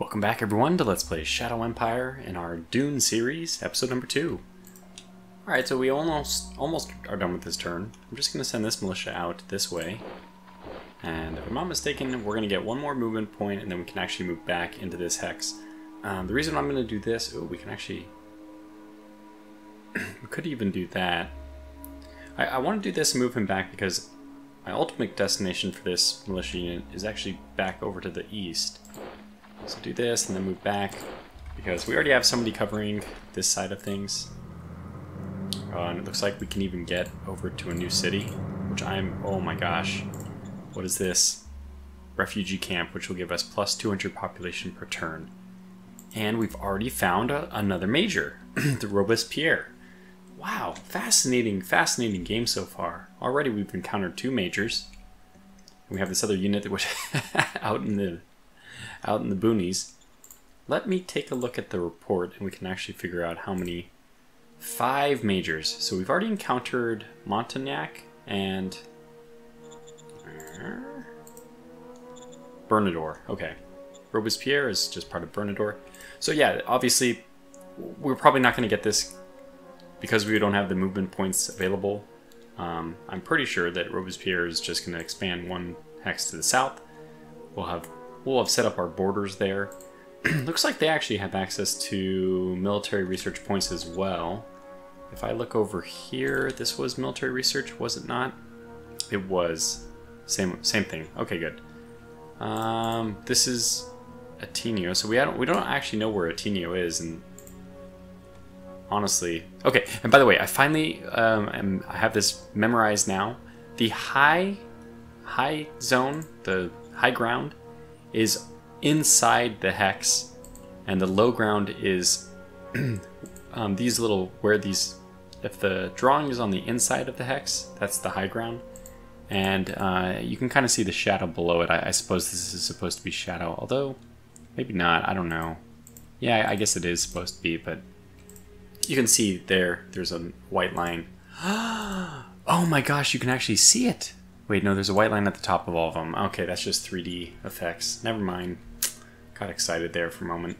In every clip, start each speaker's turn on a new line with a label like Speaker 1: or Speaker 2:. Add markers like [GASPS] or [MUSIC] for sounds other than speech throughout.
Speaker 1: Welcome back everyone to Let's Play Shadow Empire in our Dune series, episode number 2. Alright, so we almost almost are done with this turn. I'm just going to send this militia out this way. And if I'm not mistaken, we're going to get one more movement point and then we can actually move back into this hex. Um, the reason I'm going to do this, oh, we can actually... [CLEARS THROAT] we could even do that. I, I want to do this and move him back because my ultimate destination for this militia unit is actually back over to the east. So do this and then move back because we already have somebody covering this side of things. Uh, and it looks like we can even get over to a new city, which I'm, oh my gosh. What is this? Refugee camp, which will give us plus 200 population per turn. And we've already found a, another major, [CLEARS THROAT] the Robespierre. Wow, fascinating, fascinating game so far. Already we've encountered two majors. We have this other unit that was [LAUGHS] out in the out in the boonies. Let me take a look at the report and we can actually figure out how many. Five majors. So we've already encountered Montagnac and Bernador. Okay. Robespierre is just part of Bernador. So yeah, obviously we're probably not going to get this because we don't have the movement points available. Um, I'm pretty sure that Robespierre is just going to expand one hex to the south. We'll have we'll have set up our borders there. [CLEARS THROAT] Looks like they actually have access to military research points as well. If I look over here, this was military research, was it not? It was. Same same thing. Okay, good. Um, this is Ateneo, so we don't we don't actually know where Ateneo is, and honestly, okay. And by the way, I finally um, am, I have this memorized now. The high high zone, the high ground, is inside the hex, and the low ground is [CLEARS THROAT] um, these little where these. If the drawing is on the inside of the hex, that's the high ground, and uh, you can kind of see the shadow below it. I, I, suppose this is supposed to be shadow, although maybe not. I don't know. Yeah, I guess it is supposed to be, but you can see there. There's a white line. [GASPS] oh my gosh, you can actually see it. Wait, no, there's a white line at the top of all of them. Okay, that's just 3D effects. Never mind. Got excited there for a moment.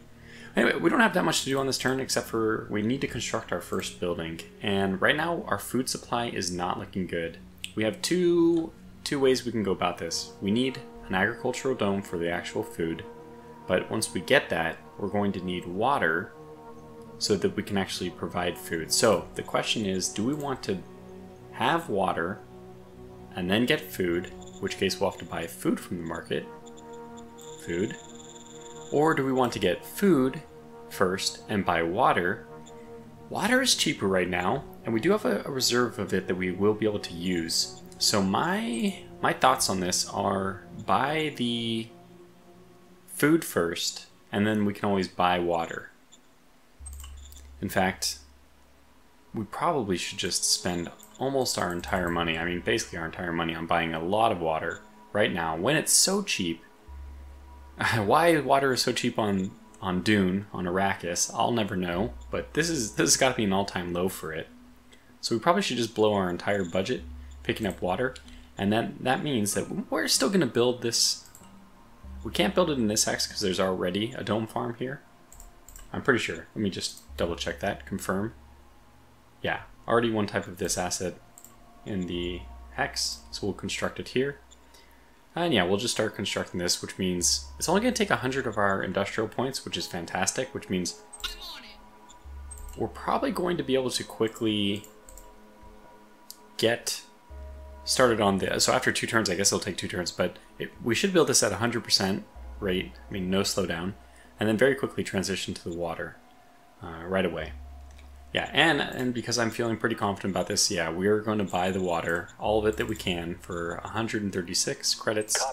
Speaker 1: Anyway, we don't have that much to do on this turn except for we need to construct our first building. And right now, our food supply is not looking good. We have two, two ways we can go about this. We need an agricultural dome for the actual food. But once we get that, we're going to need water so that we can actually provide food. So the question is, do we want to have water and then get food, which case we'll have to buy food from the market. Food. Or do we want to get food first and buy water? Water is cheaper right now, and we do have a, a reserve of it that we will be able to use. So my my thoughts on this are buy the food first, and then we can always buy water. In fact, we probably should just spend almost our entire money, I mean basically our entire money on buying a lot of water right now when it's so cheap. [LAUGHS] Why water is so cheap on on Dune, on Arrakis, I'll never know, but this is this has got to be an all-time low for it. So we probably should just blow our entire budget picking up water, and then that means that we're still going to build this. We can't build it in this hex because there's already a dome farm here. I'm pretty sure. Let me just double check that, confirm. Yeah, already one type of this asset in the hex, so we'll construct it here. And yeah, we'll just start constructing this, which means it's only going to take 100 of our industrial points, which is fantastic, which means we're probably going to be able to quickly get started on the... So after two turns, I guess it'll take two turns, but it, we should build this at 100% rate, I mean no slowdown, and then very quickly transition to the water uh, right away. Yeah, and and because I'm feeling pretty confident about this, yeah, we're going to buy the water, all of it that we can, for 136 credits.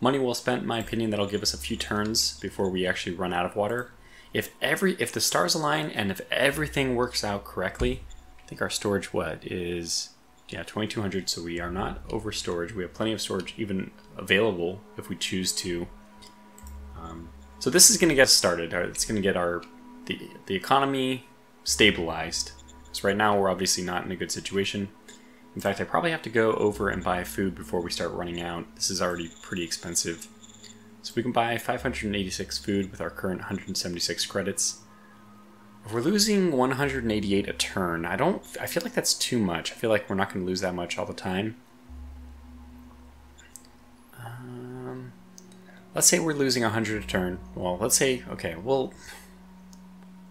Speaker 1: Money well spent, in my opinion. That'll give us a few turns before we actually run out of water. If every if the stars align and if everything works out correctly, I think our storage what is yeah 2200. So we are not over storage. We have plenty of storage even available if we choose to. Um, so this is going to get started. It's going to get our the the economy stabilized. Because right now we're obviously not in a good situation. In fact, I probably have to go over and buy food before we start running out. This is already pretty expensive. So we can buy 586 food with our current 176 credits. If we're losing 188 a turn, I don't. I feel like that's too much. I feel like we're not going to lose that much all the time. Um, let's say we're losing 100 a turn. Well, let's say okay. Well,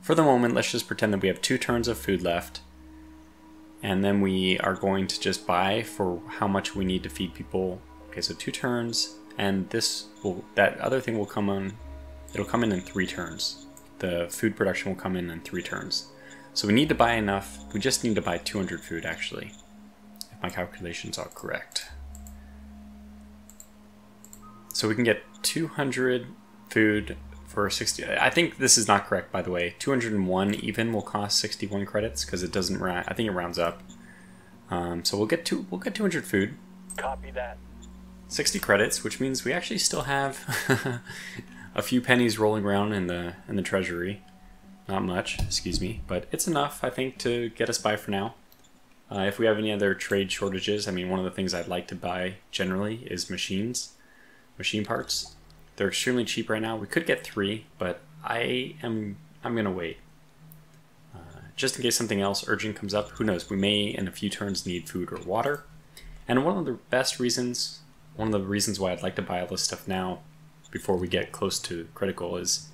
Speaker 1: for the moment, let's just pretend that we have two turns of food left, and then we are going to just buy for how much we need to feed people. Okay, so two turns, and this will that other thing will come on. It'll come in in three turns the food production will come in in three turns. So we need to buy enough. We just need to buy 200 food, actually, if my calculations are correct. So we can get 200 food for 60. I think this is not correct, by the way. 201 even will cost 61 credits because it doesn't. round I think it rounds up. Um, so we'll get two. We'll get 200 food.
Speaker 2: Copy that.
Speaker 1: 60 credits, which means we actually still have [LAUGHS] a few pennies rolling around in the in the treasury. Not much, excuse me, but it's enough, I think, to get us by for now. Uh, if we have any other trade shortages, I mean, one of the things I'd like to buy generally is machines, machine parts. They're extremely cheap right now. We could get three, but I am I'm gonna wait. Uh, just in case something else urgent comes up, who knows? We may in a few turns need food or water. And one of the best reasons, one of the reasons why I'd like to buy all this stuff now before we get close to critical is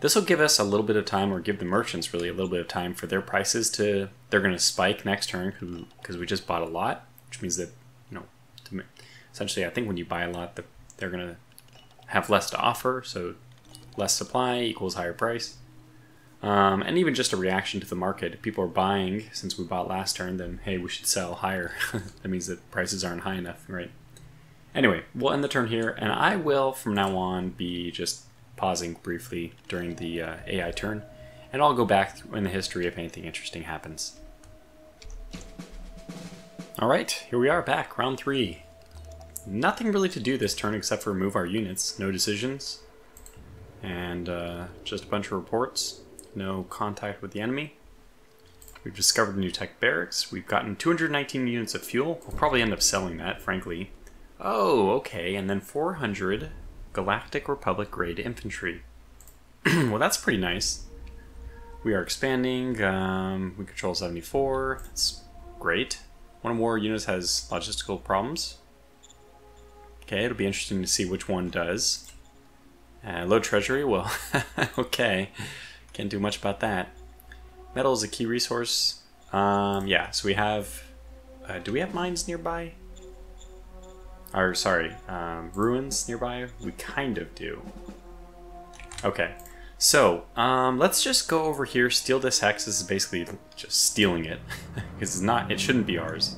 Speaker 1: this will give us a little bit of time or give the merchants really a little bit of time for their prices to they're going to spike next turn because we just bought a lot which means that you know essentially i think when you buy a lot the, they're going to have less to offer so less supply equals higher price um, and even just a reaction to the market people are buying since we bought last turn then hey we should sell higher [LAUGHS] that means that prices aren't high enough right Anyway, we'll end the turn here, and I will from now on be just pausing briefly during the uh, AI turn, and I'll go back in the history if anything interesting happens. Alright, here we are back, round three. Nothing really to do this turn except for move our units, no decisions, and uh, just a bunch of reports, no contact with the enemy. We've discovered new tech barracks, we've gotten 219 units of fuel, we'll probably end up selling that, frankly, Oh, okay, and then 400 Galactic Republic grade infantry. [CLEARS THROAT] well, that's pretty nice. We are expanding. Um, we control 74. That's great. One more units has logistical problems. Okay, it'll be interesting to see which one does. Uh, low treasury, well, [LAUGHS] okay. Can't do much about that. Metal is a key resource. Um, yeah, so we have... Uh, do we have mines nearby? Or, sorry, um, ruins nearby? We kind of do. Okay. So, um, let's just go over here, steal this hex. This is basically just stealing it. [LAUGHS] because it's not, it shouldn't be ours.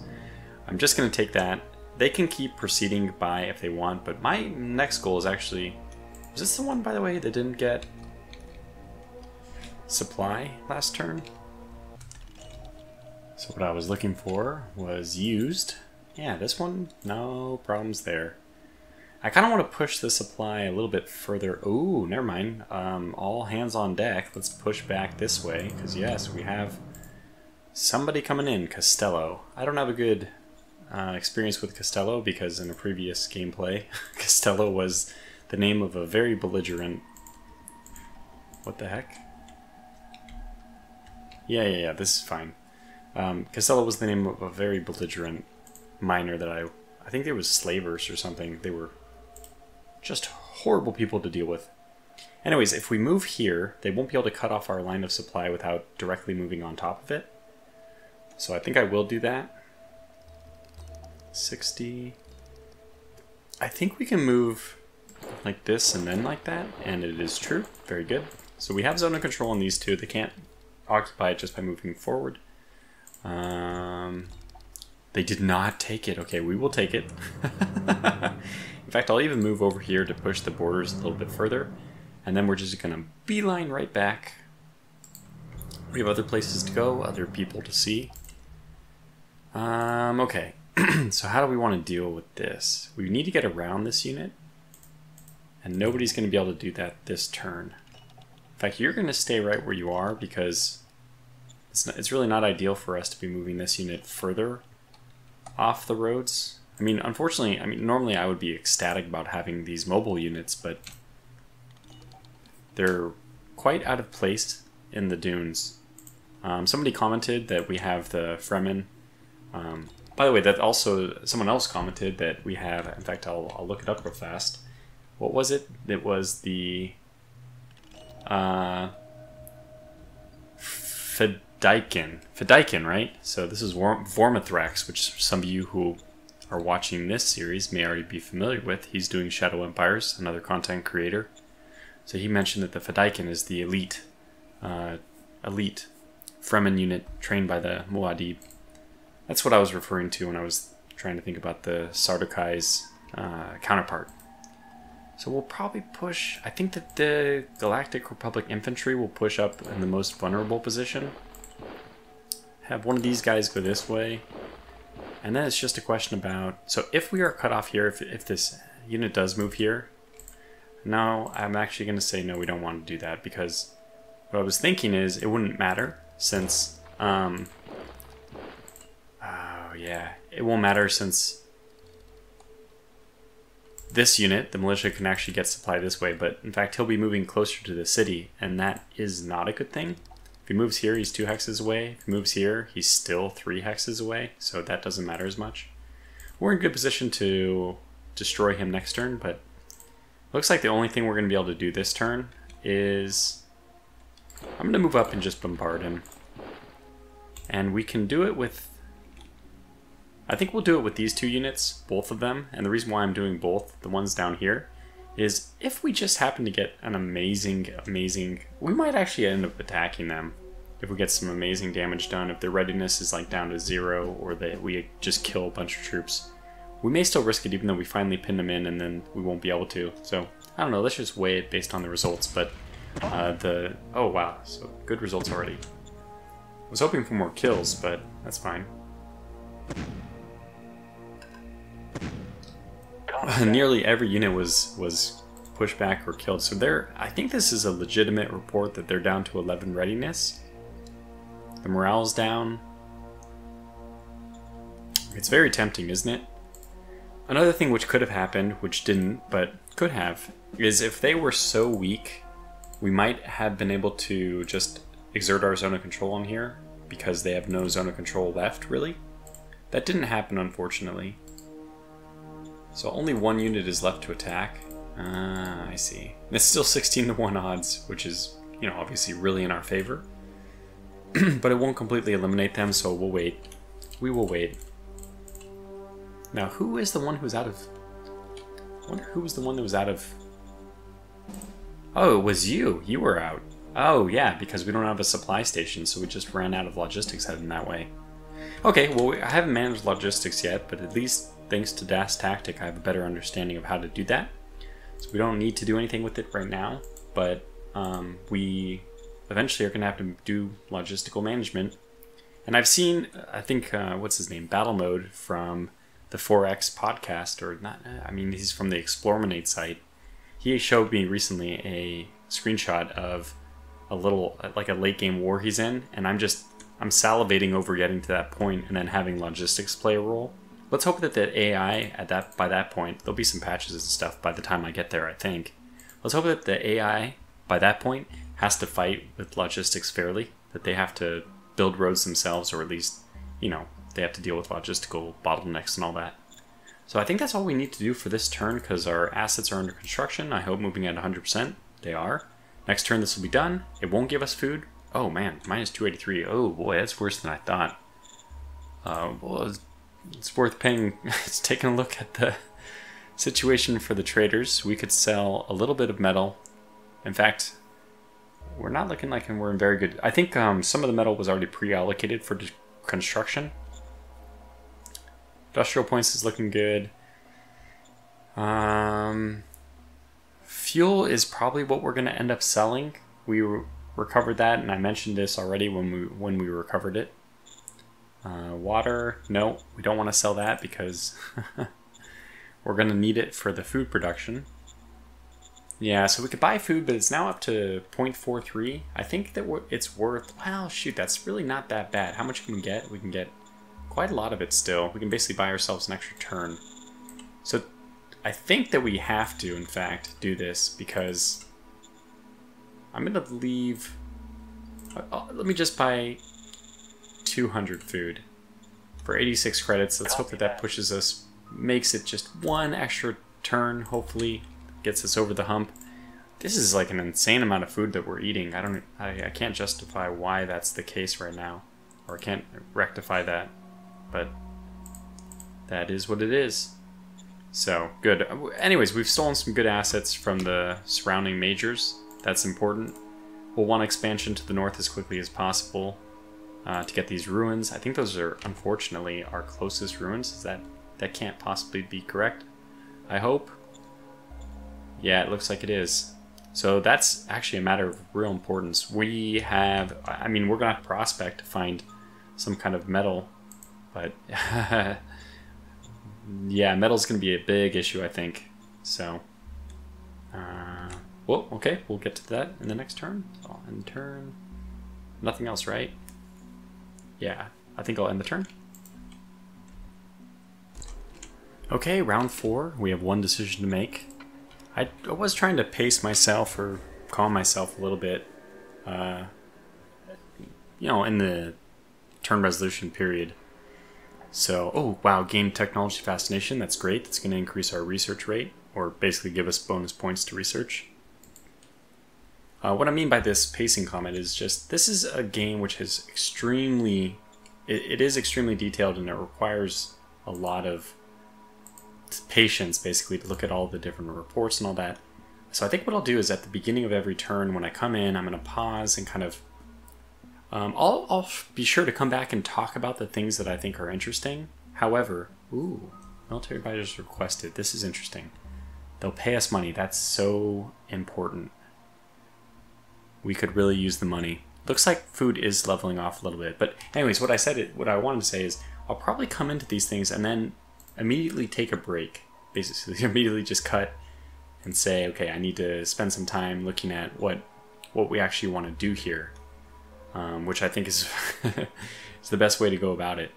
Speaker 1: I'm just going to take that. They can keep proceeding by if they want, but my next goal is actually... Is this the one, by the way, that didn't get supply last turn? So what I was looking for was used. Yeah, this one, no problems there. I kind of want to push the supply a little bit further. Ooh, never mind. Um, all hands on deck. Let's push back this way, because yes, we have somebody coming in, Costello. I don't have a good uh, experience with Costello, because in a previous gameplay, [LAUGHS] Costello was the name of a very belligerent... What the heck? Yeah, yeah, yeah, this is fine. Um, Costello was the name of a very belligerent miner that I, I think there was slavers or something. They were just horrible people to deal with. Anyways, if we move here, they won't be able to cut off our line of supply without directly moving on top of it. So I think I will do that. 60. I think we can move like this and then like that, and it is true. Very good. So we have zone of control on these two. They can't occupy it just by moving forward. Um, they did not take it. Okay, we will take it. [LAUGHS] In fact, I'll even move over here to push the borders a little bit further. And then we're just going to beeline right back. We have other places to go, other people to see. Um, okay, [CLEARS THROAT] so how do we want to deal with this? We need to get around this unit. And nobody's going to be able to do that this turn. In fact, you're going to stay right where you are because it's, not, it's really not ideal for us to be moving this unit further off the roads. I mean, unfortunately, I mean, normally I would be ecstatic about having these mobile units, but they're quite out of place in the dunes. Um, somebody commented that we have the Fremen. Um, by the way, that also someone else commented that we have. In fact, I'll, I'll look it up real fast. What was it? It was the uh, Fedaykin. Fedaykin, right? So this is Vormithrax, which some of you who are watching this series may already be familiar with. He's doing Shadow Empires, another content creator. So he mentioned that the Fedaykin is the elite, uh, elite Fremen unit trained by the Muad'Dib. That's what I was referring to when I was trying to think about the Sardaukar's uh, counterpart. So we'll probably push. I think that the Galactic Republic infantry will push up in the most vulnerable position. Have one of these guys go this way. And then it's just a question about... So if we are cut off here, if, if this unit does move here, no, I'm actually going to say no, we don't want to do that because what I was thinking is it wouldn't matter since... Um, yeah. It won't matter since this unit, the militia, can actually get supply this way, but in fact he'll be moving closer to the city, and that is not a good thing. If he moves here, he's two hexes away. If he moves here, he's still three hexes away, so that doesn't matter as much. We're in good position to destroy him next turn, but looks like the only thing we're going to be able to do this turn is... I'm going to move up and just bombard him. And we can do it with... I think we'll do it with these two units, both of them, and the reason why I'm doing both, the ones down here, is if we just happen to get an amazing, amazing... We might actually end up attacking them if we get some amazing damage done, if their readiness is like down to zero, or that we just kill a bunch of troops. We may still risk it even though we finally pin them in and then we won't be able to. So, I don't know, let's just weigh it based on the results, but uh, the... Oh wow, so good results already. I was hoping for more kills, but that's fine. Nearly every unit was was pushed back or killed. So they're I think this is a legitimate report that they're down to 11 readiness. The morale's down. It's very tempting, isn't it? Another thing which could have happened, which didn't, but could have, is if they were so weak, we might have been able to just exert our zone of control on here because they have no zone of control left, really. That didn't happen, unfortunately. So only one unit is left to attack. Ah, I see. It's still 16 to 1 odds, which is, you know, obviously really in our favor. [CLEARS THROAT] but it won't completely eliminate them, so we'll wait. We will wait. Now, who is the one who's out of... I wonder who was the one that was out of... Oh, it was you. You were out. Oh, yeah, because we don't have a supply station, so we just ran out of logistics heading that way. Okay, well, I haven't managed logistics yet, but at least thanks to Das Tactic, I have a better understanding of how to do that. So we don't need to do anything with it right now, but um, we eventually are going to have to do logistical management. And I've seen, I think, uh, what's his name, Battle Mode from the 4X podcast, or not, I mean, he's from the Explorminate site. He showed me recently a screenshot of a little, like a late game war he's in, and I'm just, I'm salivating over getting to that point and then having logistics play a role. Let's hope that the AI at that by that point there'll be some patches and stuff by the time I get there. I think. Let's hope that the AI by that point has to fight with logistics fairly. That they have to build roads themselves, or at least you know they have to deal with logistical bottlenecks and all that. So I think that's all we need to do for this turn because our assets are under construction. I hope moving at 100%. They are. Next turn this will be done. It won't give us food. Oh man, minus 283. Oh boy, that's worse than I thought. Uh, well, it's worth paying. [LAUGHS] it's taking a look at the situation for the traders. We could sell a little bit of metal. In fact, we're not looking like we're in very good. I think um, some of the metal was already pre-allocated for construction. Industrial points is looking good. Um, fuel is probably what we're going to end up selling. We re recovered that, and I mentioned this already when we when we recovered it. Uh, water, no, we don't want to sell that because [LAUGHS] we're going to need it for the food production. Yeah, so we could buy food, but it's now up to 0.43. I think that it's worth, well, shoot, that's really not that bad. How much can we get? We can get quite a lot of it still. We can basically buy ourselves an extra turn. So I think that we have to, in fact, do this because I'm gonna leave. Uh, uh let me just buy 200 food for 86 credits. Let's hope that that pushes us, makes it just one extra turn. Hopefully, gets us over the hump. This is like an insane amount of food that we're eating. I don't, I, I can't justify why that's the case right now, or I can't rectify that, but that is what it is. So, good. Anyways, we've stolen some good assets from the surrounding majors. That's important. We'll want expansion to the north as quickly as possible uh, to get these ruins. I think those are, unfortunately, our closest ruins. Is that That can't possibly be correct. I hope. Yeah, it looks like it is. So that's actually a matter of real importance. We have, I mean, we're going to prospect to find some kind of metal, but [LAUGHS] yeah, metal's going to be a big issue, I think. So, uh, well, okay, we'll get to that in the next turn. So I'll end turn. Nothing else, right? Yeah, I think I'll end the turn. Okay, round four. We have one decision to make. I, I was trying to pace myself or calm myself a little bit, uh, you know, in the turn resolution period. So, oh wow, game technology fascination. That's great. That's going to increase our research rate, or basically give us bonus points to research. Uh, what I mean by this pacing comment is just this is a game which is extremely, it, it is extremely detailed and it requires a lot of patience basically to look at all the different reports and all that. So I think what I'll do is at the beginning of every turn when I come in, I'm going to pause and kind of um, I'll, I'll be sure to come back and talk about the things that I think are interesting. However, ooh, military advisors requested. This is interesting. They'll pay us money. That's so important. We could really use the money. Looks like food is leveling off a little bit. But anyways, what I said, it, what I wanted to say is, I'll probably come into these things and then immediately take a break. Basically, [LAUGHS] immediately just cut and say, okay, I need to spend some time looking at what what we actually want to do here um, which I think is, [LAUGHS] is the best way to go about it.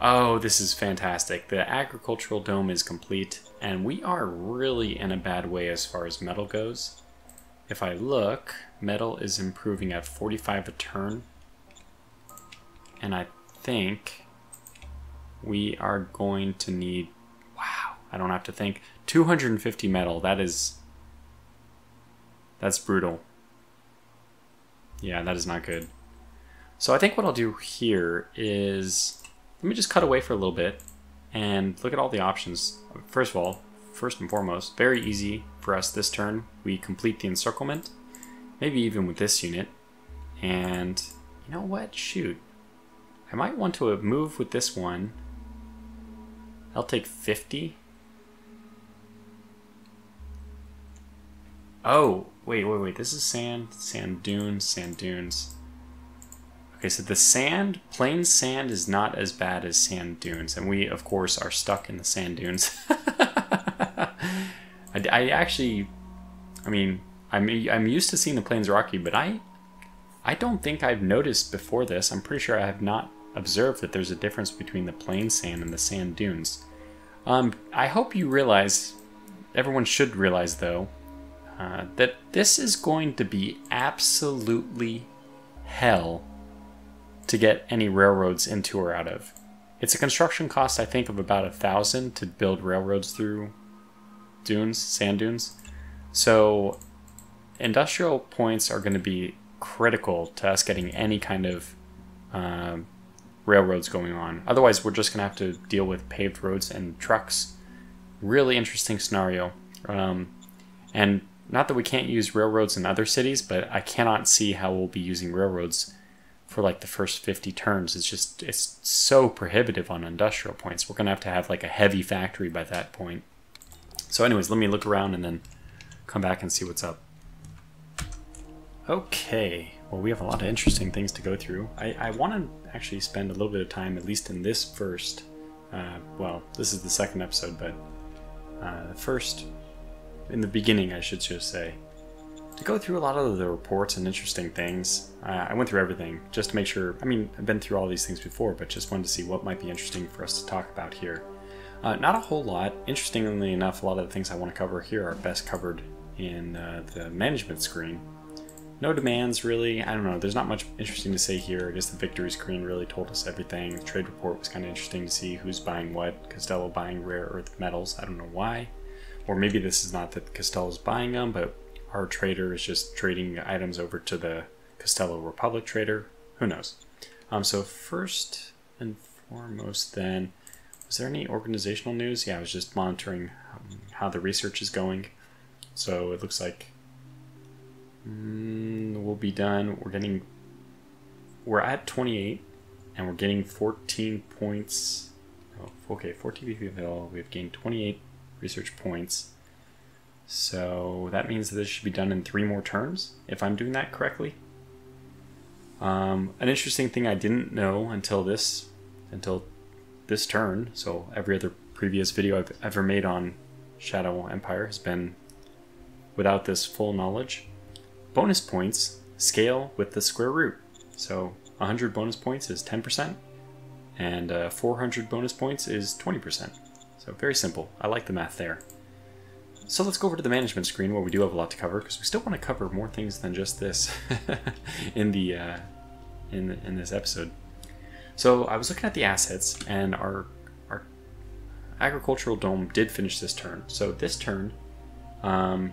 Speaker 1: Oh, this is fantastic. The agricultural dome is complete, and we are really in a bad way as far as metal goes. If I look, metal is improving at 45 a turn. And I think we are going to need, wow, I don't have to think, 250 metal. That is, that's brutal. Yeah, that is not good. So I think what I'll do here is, let me just cut away for a little bit and look at all the options. First of all, first and foremost, very easy for us this turn. We complete the encirclement, maybe even with this unit. And you know what? Shoot. I might want to move with this one. I'll take 50. Oh, wait, wait, wait. This is sand, sand dunes, sand dunes. Okay, so the sand, plain sand is not as bad as sand dunes, and we, of course, are stuck in the sand dunes. [LAUGHS] I, I, actually, I mean, I'm, I'm used to seeing the plains rocky, but I, I don't think I've noticed before this. I'm pretty sure I have not observed that there's a difference between the plain sand and the sand dunes. Um, I hope you realize, everyone should realize though, uh, that this is going to be absolutely hell to get any railroads into or out of. It's a construction cost, I think, of about a thousand to build railroads through dunes, sand dunes. So industrial points are going to be critical to us getting any kind of um, railroads going on. Otherwise, we're just going to have to deal with paved roads and trucks. Really interesting scenario. Um, and not that we can't use railroads in other cities, but I cannot see how we'll be using railroads for like the first 50 turns it's just it's so prohibitive on industrial points we're gonna have to have like a heavy factory by that point so anyways let me look around and then come back and see what's up okay well we have a lot of interesting things to go through i, I want to actually spend a little bit of time at least in this first uh, well this is the second episode but uh, first in the beginning i should just say to go through a lot of the reports and interesting things. Uh, I went through everything just to make sure. I mean, I've been through all these things before, but just wanted to see what might be interesting for us to talk about here. Uh, not a whole lot. Interestingly enough, a lot of the things I want to cover here are best covered in uh, the management screen. no demands really. I don't know. There's not much interesting to say here. I guess the victory screen really told us everything. The trade report was kind of interesting to see who's buying what. Costello buying rare earth metals. I don't know why. Or maybe this is not that Costello's buying them, but our trader is just trading items over to the Costello Republic trader. Who knows? Um, so first and foremost, then, was there any organizational news? Yeah, I was just monitoring how the research is going. So it looks like mm, we'll be done. We're getting, we're at 28, and we're getting 14 points. Oh, okay, 14 people. We've gained 28 research points. So that means that this should be done in three more terms, if I'm doing that correctly. Um, an interesting thing I didn't know until this, until this turn. So every other previous video I've ever made on Shadow Empire has been without this full knowledge. Bonus points scale with the square root. So 100 bonus points is 10%, and uh, 400 bonus points is 20%. So very simple. I like the math there. So let's go over to the management screen where we do have a lot to cover because we still want to cover more things than just this [LAUGHS] in the uh, in the, in this episode. So I was looking at the assets and our our agricultural dome did finish this turn. So this turn, um,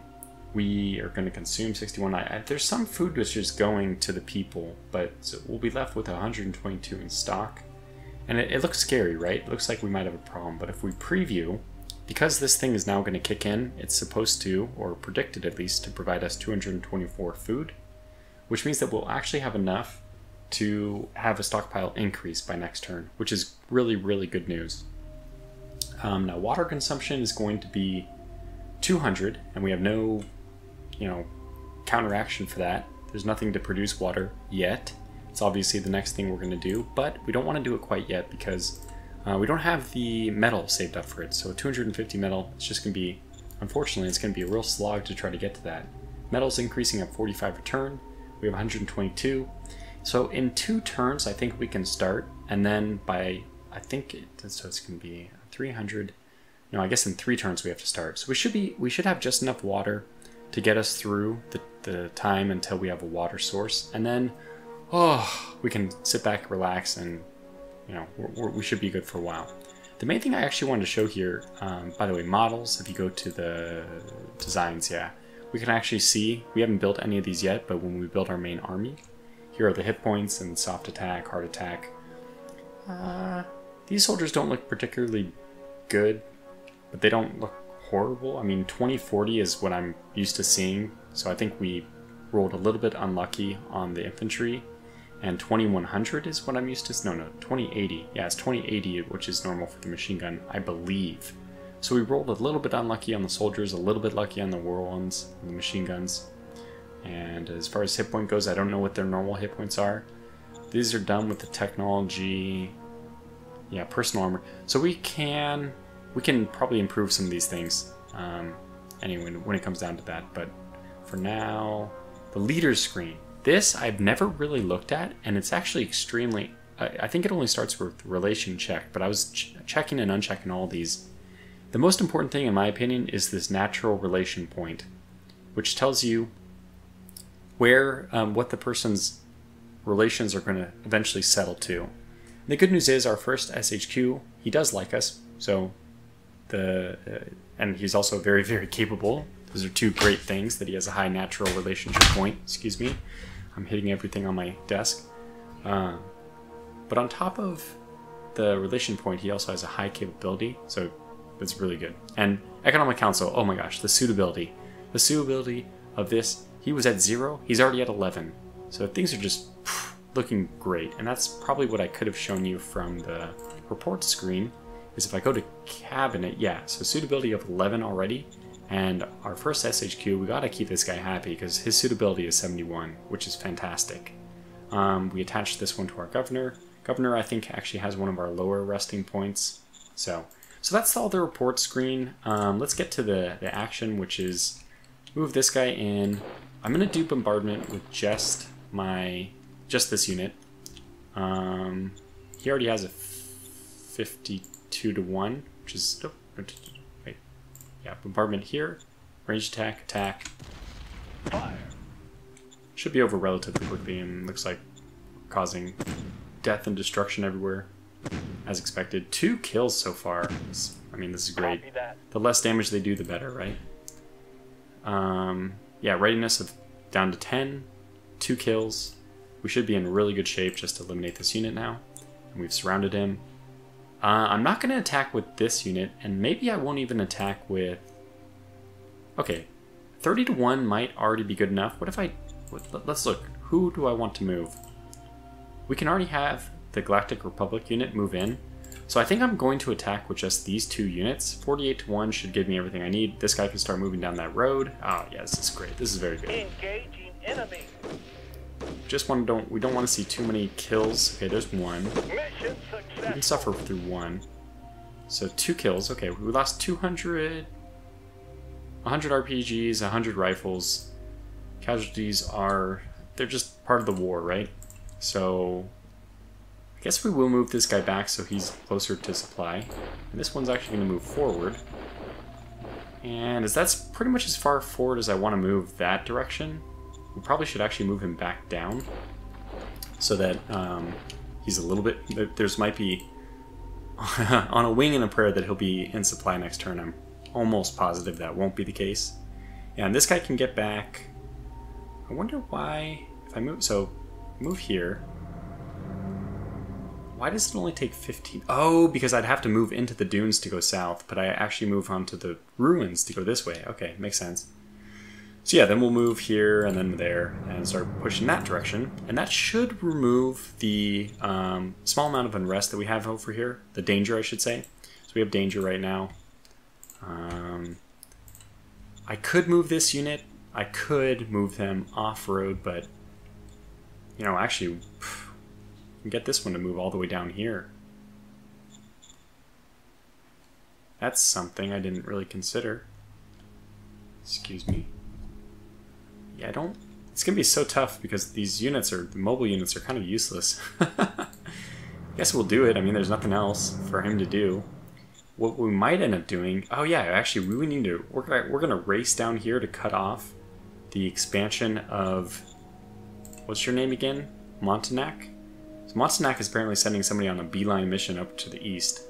Speaker 1: we are going to consume 61. I, there's some food which is going to the people, but we'll be left with 122 in stock. And it, it looks scary, right? It looks like we might have a problem. But if we preview because this thing is now going to kick in, it's supposed to, or predicted at least, to provide us 224 food, which means that we'll actually have enough to have a stockpile increase by next turn, which is really, really good news. Um, now, water consumption is going to be 200, and we have no, you know, counteraction for that. There's nothing to produce water yet. It's obviously the next thing we're going to do, but we don't want to do it quite yet because uh, we don't have the metal saved up for it, so 250 metal, it's just going to be, unfortunately, it's going to be a real slog to try to get to that. Metal's increasing at 45 a turn, we have 122. So in two turns, I think we can start, and then by, I think, it, so it's to be 300, no, I guess in three turns we have to start. So we should be, we should have just enough water to get us through the, the time until we have a water source, and then, oh, we can sit back, relax, and you know, we're, we should be good for a while. The main thing I actually wanted to show here, um, by the way, models, if you go to the designs, yeah, we can actually see, we haven't built any of these yet, but when we build our main army, here are the hit points and soft attack, hard attack. Uh, these soldiers don't look particularly good, but they don't look horrible. I mean, 2040 is what I'm used to seeing, so I think we rolled a little bit unlucky on the infantry, and 2100 is what I'm used to. No, no, 2080. Yeah, it's 2080, which is normal for the machine gun, I believe. So we rolled a little bit unlucky on the soldiers, a little bit lucky on the whirlwinds, the machine guns. And as far as hit point goes, I don't know what their normal hit points are. These are done with the technology. Yeah, personal armor. So we can we can probably improve some of these things. Um, anyway, when it comes down to that. But for now, the leader screen. This I've never really looked at, and it's actually extremely. I, think it only starts with relation check, but I was ch checking and unchecking all these. The most important thing, in my opinion, is this natural relation point, which tells you where um, what the person's relations are going to eventually settle to. The good news is, our first SHQ, he does like us, so the uh, and he's also very very capable. Those are two great things that he has a high natural relationship point. Excuse me. I'm hitting everything on my desk. Uh, but on top of the relation point, he also has a high capability, so it's really good. And Economic Council, oh my gosh, the suitability. The suitability of this, he was at zero, he's already at 11. So things are just looking great. And that's probably what I could have shown you from the report screen, is if I go to cabinet, yeah, so suitability of 11 already, and our first SHQ, we gotta keep this guy happy because his suitability is 71, which is fantastic. Um, we attached this one to our governor. Governor, I think, actually has one of our lower resting points. So, so that's all the report screen. Um, let's get to the, the action, which is move this guy in. I'm gonna do bombardment with just my, just this unit. Um, he already has a 52 to 1, which is, oh, yeah, bombardment here. Range attack, attack. Fire. Should should be over relatively quickly and looks like causing death and destruction everywhere as expected. Two kills so far. I mean, this is great. The less damage they do, the better, right? Um, yeah, readiness of down to 10, two kills. We should be in really good shape just to eliminate this unit now. And we've surrounded him. Uh, I'm not going to attack with this unit, and maybe I won't even attack with... Okay, 30 to 1 might already be good enough. What if I... Let's look. Who do I want to move? We can already have the Galactic Republic unit move in. So I think I'm going to attack with just these two units. 48 to 1 should give me everything I need. This guy can start moving down that road. Oh, yeah, this is great. This is very good. Engaging enemy. Just want to don't we don't want to see too many kills. Okay, there's one. We can suffer through one. So two kills. Okay, we lost 200 100 RPGs, 100 rifles. Casualties are they're just part of the war, right? So guess we will move this guy back so he's closer to supply. And this one's actually going to move forward. And as that's pretty much as far forward as I want to move that direction, we probably should actually move him back down so that um, he's a little bit... There's might be [LAUGHS] on a wing and a prayer that he'll be in supply next turn. I'm almost positive that won't be the case. And this guy can get back... I wonder why... If I move... So, move here. Why does it only take 15? Oh, because I'd have to move into the dunes to go south, but I actually move onto the ruins to go this way. Okay, makes sense. So yeah, then we'll move here and then there and start pushing that direction. And that should remove the um, small amount of unrest that we have over here. The danger, I should say. So we have danger right now. Um, I could move this unit. I could move them off-road, but, you know, actually... get this one to move all the way down here. That's something I didn't really consider. Excuse me. Yeah, I don't... It's going to be so tough because these units are... The mobile units are kind of useless. I [LAUGHS] guess we'll do it. I mean, there's nothing else for him to do. What we might end up doing... Oh, yeah, actually, we need to... We're going we're gonna race down here to cut off the expansion of... What's your name again? Montanak? So is apparently sending somebody on a beeline mission up to the east,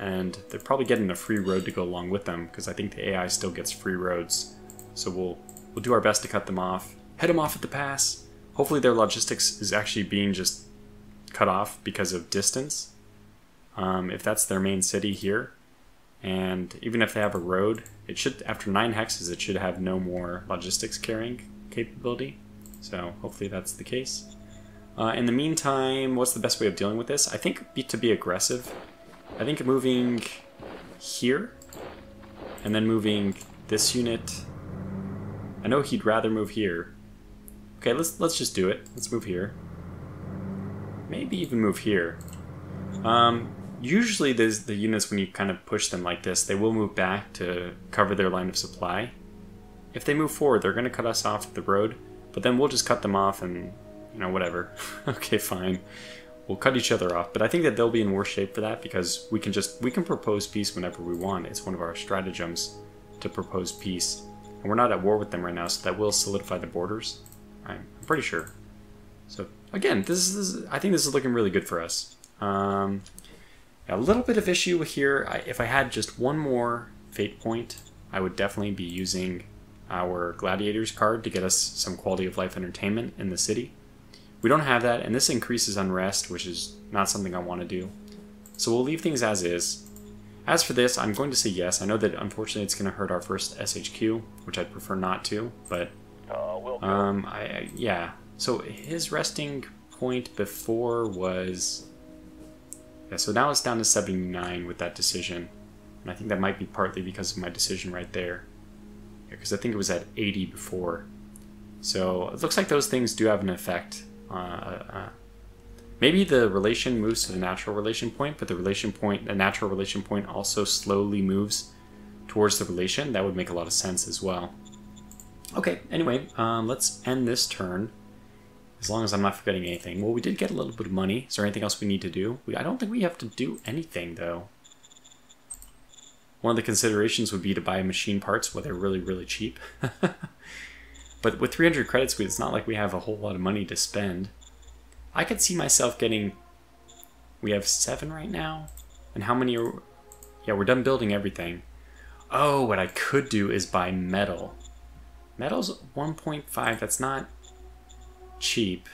Speaker 1: and they're probably getting a free road to go along with them, because I think the AI still gets free roads. So we'll we'll do our best to cut them off. Head them off at the pass. Hopefully their logistics is actually being just cut off because of distance. Um, if that's their main city here, and even if they have a road, it should after nine hexes it should have no more logistics carrying capability. So hopefully that's the case. Uh, in the meantime, what's the best way of dealing with this? I think be, to be aggressive. I think moving here, and then moving this unit. I know he'd rather move here. Okay, let's let's just do it. Let's move here. Maybe even move here. Um, usually, there's the units when you kind of push them like this, they will move back to cover their line of supply. If they move forward, they're going to cut us off the road, but then we'll just cut them off and you know, whatever. [LAUGHS] okay, fine. We'll cut each other off, but I think that they'll be in worse shape for that because we can just we can propose peace whenever we want. It's one of our stratagems to propose peace, and we're not at war with them right now, so that will solidify the borders. I'm pretty sure. So again, this is I think this is looking really good for us. Um, a little bit of issue here. I, if I had just one more fate point, I would definitely be using our gladiators card to get us some quality of life entertainment in the city. We don't have that, and this increases unrest, which is not something I want to do. So we'll leave things as is. As for this, I'm going to say yes. I know that unfortunately it's going to hurt our first SHQ, which I'd prefer not to, but uh, um, I, I, yeah. So his resting point before was yeah. So now it's down to 79 with that decision, and I think that might be partly because of my decision right there, because yeah, I think it was at 80 before. So it looks like those things do have an effect uh, uh, maybe the relation moves to the natural relation point, but the relation point, the natural relation point also slowly moves towards the relation. That would make a lot of sense as well. Okay, anyway, um, let's end this turn. As long as I'm not forgetting anything. Well, we did get a little bit of money. Is there anything else we need to do? We, I don't think we have to do anything, though. One of the considerations would be to buy machine parts where they're really, really cheap. [LAUGHS] But with 300 credits, it's not like we have a whole lot of money to spend. I could see myself getting... We have seven right now? And how many are... Yeah, we're done building everything. Oh, what I could do is buy metal. Metal's 1.5, that's not cheap.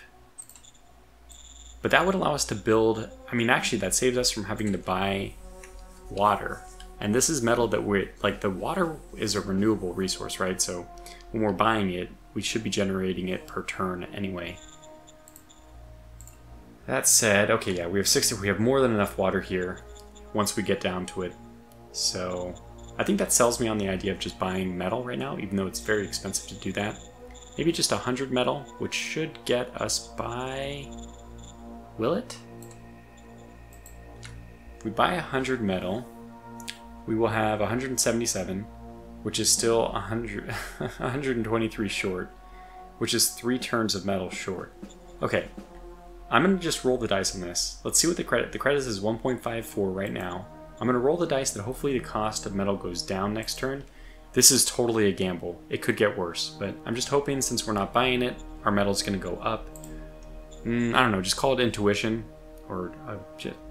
Speaker 1: But that would allow us to build... I mean, actually, that saves us from having to buy water. And this is metal that we're... Like, the water is a renewable resource, right? So when we're buying it, we should be generating it per turn anyway. That said, okay, yeah, we have 60... We have more than enough water here once we get down to it. So I think that sells me on the idea of just buying metal right now, even though it's very expensive to do that. Maybe just 100 metal, which should get us by... Will it? If we buy 100 metal, we will have 177, which is still 100, 123 [LAUGHS] short, which is three turns of metal short. Okay, I'm to just roll the dice on this. Let's see what the credit... The credit is 1.54 right now. I'm to roll the dice that hopefully the cost of metal goes down next turn. This is totally a gamble. It could get worse, but I'm just hoping since we're not buying it, our metal's to go up. Mm, I don't know, just call it intuition, or uh,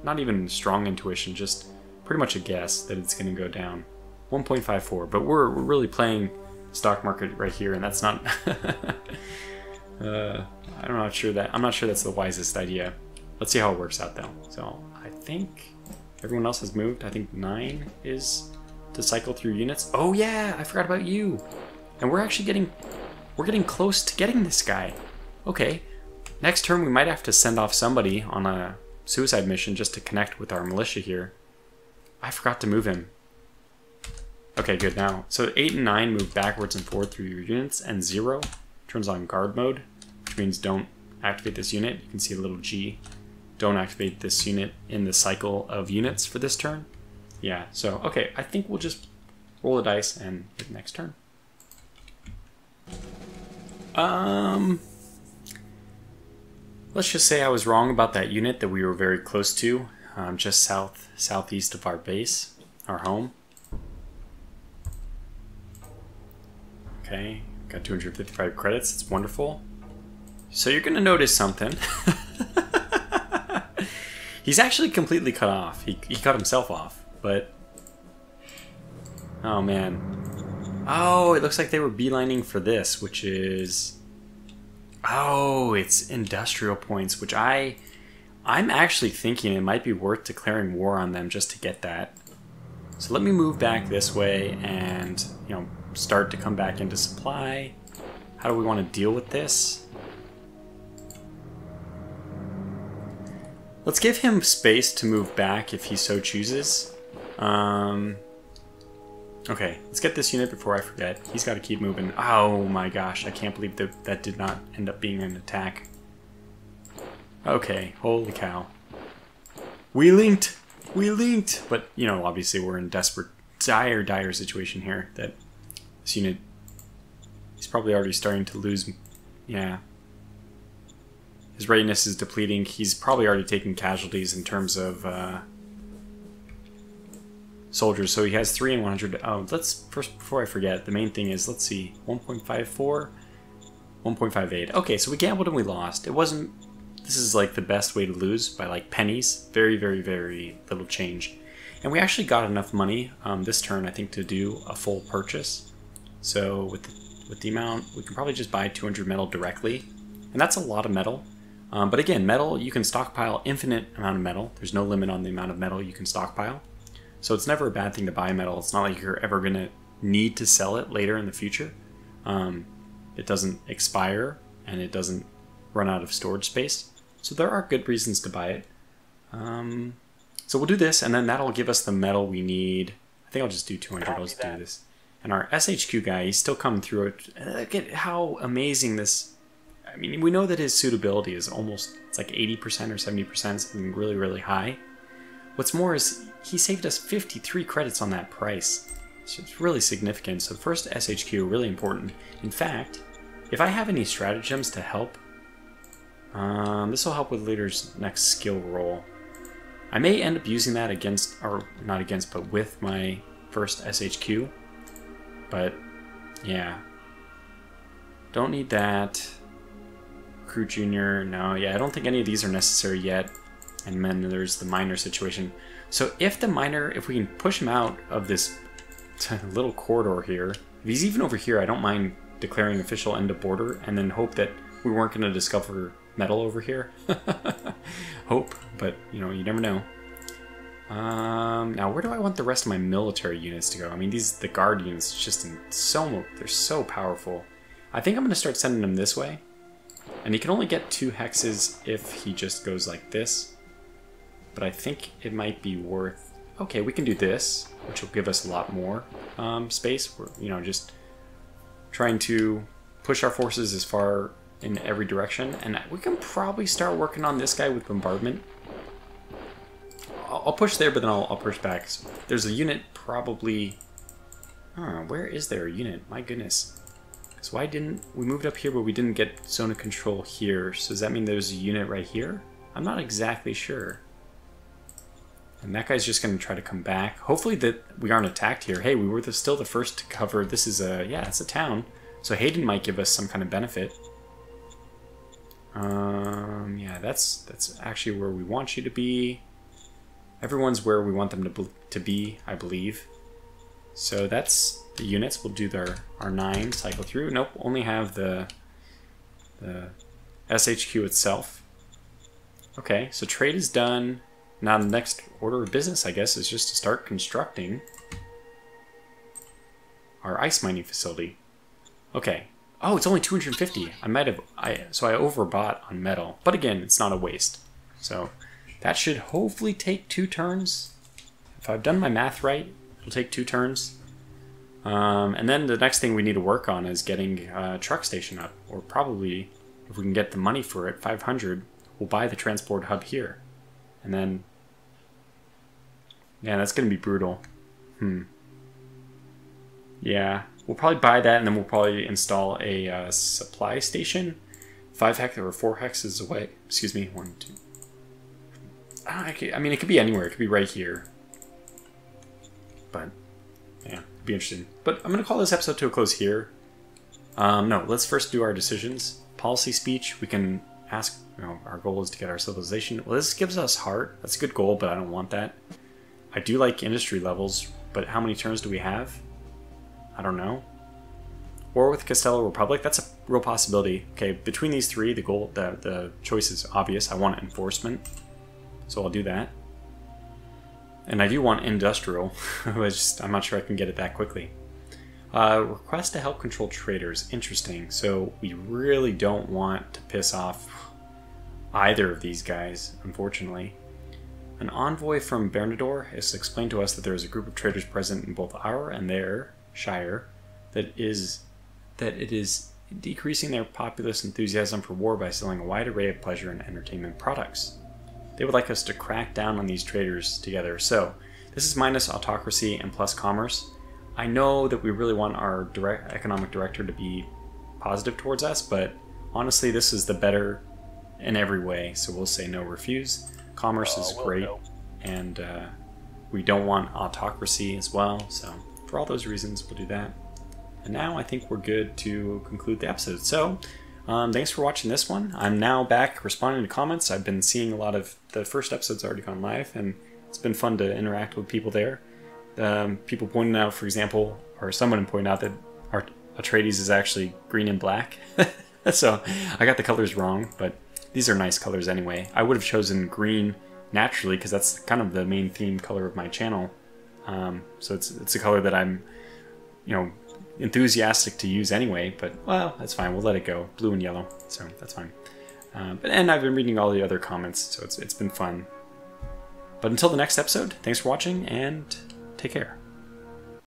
Speaker 1: not even strong intuition, just pretty much a guess that it's to go down. 1.54, but we're, we're really playing stock market right here, and that's not... [LAUGHS] uh, I'm not sure that I'm not sure that's the wisest idea. Let's see how it works out though. So I think Everyone else has moved. I think nine is to cycle through units. Oh yeah, I forgot about you. And we're actually getting, we're getting close to getting this guy. Okay, next turn we might have to send off somebody on a suicide mission just to connect with our militia here. I forgot to move him. Okay, good now. So 8 and 9 move backwards and forward through your units, and 0 turns on guard mode, which means don't activate this unit. You can see a little G don't activate this unit in the cycle of units for this turn. Yeah, so, okay, I think we'll just roll the dice and hit next turn. Um, let's just say I was wrong about that unit that we were very close to, um, just south, southeast of our base, our home. Okay, got 255 credits, it's wonderful. So you're gonna notice something. [LAUGHS] He's actually completely cut off. He, he cut himself off, but... Oh, man. Oh, it looks like they were beelining for this, which is... Oh, it's industrial points, which I... I'm actually thinking it might be worth declaring war on them just to get that. So let me move back this way and, you know, start to come back into supply. How do we want to deal with this? Let's give him space to move back if he so chooses. Um, okay, let's get this unit before I forget. He's got to keep moving. Oh my gosh, I can't believe that that did not end up being an attack. Okay, holy cow. We linked! We linked! But, you know, obviously we're in desperate, dire, dire situation here that this unit is probably already starting to lose. Yeah, his readiness is depleting. He's probably already taking casualties in terms of uh, soldiers. So he has 3 and 100. Oh, let's, first, before I forget, the main thing is, let's see, 1.54, 1.58. Okay, so we gambled and we lost. It wasn't, this is like the best way to lose by like pennies. Very, very, very little change. And we actually got enough money um, this turn, I think, to do a full purchase. So with the, with the amount, we can probably just buy 200 metal directly. And that's a lot of metal. Um, but again, metal, you can stockpile infinite amount of metal. There's no limit on the amount of metal you can stockpile. So it's never a bad thing to buy metal. It's not like you're ever going to need to sell it later in the future. Um, it doesn't expire and it doesn't run out of storage space. So there are good reasons to buy it. Um, so we'll do this and then that'll give us the metal we need. I think I'll just do 200. I'll just do this. And our SHQ guy, he's still coming through it. Look at how amazing this I mean, we know that his suitability is almost, it's like 80% or 70%, something really, really high. What's more is he saved us 53 credits on that price. So it's really significant. So the first SHQ, really important. In fact, if I have any stratagems to help, um, this will help with leader's next skill roll. I may end up using that against, or not against, but with my first SHQ. But yeah, Don't need that. Crew Junior, no, yeah, I don't think any of these are necessary yet. And then there's the miner situation. So if the miner, if we can push him out of this [LAUGHS] little corridor here, if he's even over here, I don't mind declaring official end of border and then hope that we weren't going to discover metal over here. [LAUGHS] hope, but you know, you never know. Um, now, where do I want the rest of my military units to go? I mean, these the guard units just in so they're so powerful. I think I'm going to start sending them this way. And he can only get two hexes if he just goes like this. But I think it might be worth... Okay, we can do this, which will give us a lot more um, space. We're, you know, just trying to push our forces as far in every direction. And we can probably start working on this guy with bombardment. I'll push there, but then I'll, I'll push back. So there's a unit probably... Huh, where is there a unit? My goodness. So why didn't... We moved up here, but we didn't get zone of control here. So does that mean there's a unit right here? I'm not exactly sure. And that guy's just going to try to come back. Hopefully that we aren't attacked here. Hey, we were the, still the first to cover. This is a... Yeah, it's a town. So Hayden might give us some kind of benefit. Um, yeah, that's that's actually where we want you to be. Everyone's where we want them to, to be, I believe. So that's the units. We'll do their our nine cycle through. Nope, only have the the SHQ itself. Okay, so trade is done. Now the next order of business, I guess, is just to start constructing our ice mining facility. Okay. Oh, it's only 250. I might have I so I overbought on metal. But again, it's not a waste. So that should hopefully take two turns. If I've done my math right, it'll take two turns. Um, and then the next thing we need to work on is getting a truck station up, or probably, if we can get the money for it, 500, we'll buy the transport hub here. And then, yeah, that's going to be brutal. Hmm. Yeah, we'll probably buy that, and then we'll probably install a uh, supply station. Five hex or four hexes away. Excuse me, one, two. I, I mean, it could be anywhere. It could be right here. But, yeah it'd be interesting. But I'm going to call this episode to a close here. Um, no, let's first do our decisions. Policy speech, we can ask, you know, our goal is to get our civilization. Well, this gives us heart. That's a good goal, but I don't want that. I do like industry levels, but how many turns do we have? I don't know. War with Castello Republic, that's a real possibility. Okay, between these three, the goal, the, the choice is obvious. I want enforcement, so I'll do that. And I do want industrial, [LAUGHS] which I'm not sure I can get it that quickly. Uh, request to help control traders. Interesting. So we really don't want to piss off either of these guys, unfortunately. An envoy from Bernador has explained to us that there is a group of traders present in both our and their shire that is that it is decreasing their populace enthusiasm for war by selling a wide array of pleasure and entertainment products. They would like us to crack down on these traders together. So this is minus autocracy and plus commerce. I know that we really want our direct economic director to be positive towards us, but honestly, this is the better in every way. So we'll say no refuse. Commerce uh, is well, great, no. and uh, we don't want autocracy as well. So for all those reasons, we'll do that. And now I think we're good to conclude the episode. So um, thanks for watching this one. I'm now back responding to comments. I've been seeing a lot of the first episode's already gone live, and it's been fun to interact with people there. Um, people pointing out, for example, or someone pointed out that our Atreides is actually green and black. [LAUGHS] so I got the colors wrong, but these are nice colors anyway. I would have chosen green naturally because that's kind of the main theme color of my channel. Um, so it's it's a color that I'm, you know, enthusiastic to use anyway, but well, that's fine. We'll let it go. Blue and yellow, so that's fine. Uh, but and I've been reading all the other comments, so it's it's been fun. But until the next episode, thanks for watching and take care.